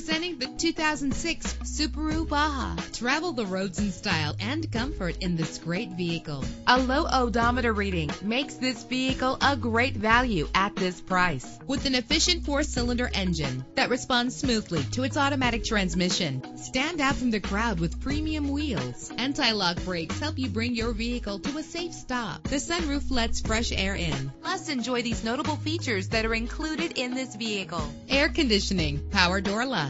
Presenting the 2006 Subaru Baja. Travel the roads in style and comfort in this great vehicle. A low odometer reading makes this vehicle a great value at this price. With an efficient four-cylinder engine that responds smoothly to its automatic transmission. Stand out from the crowd with premium wheels. Anti-lock brakes help you bring your vehicle to a safe stop. The sunroof lets fresh air in. Plus, enjoy these notable features that are included in this vehicle. Air conditioning, power door locks,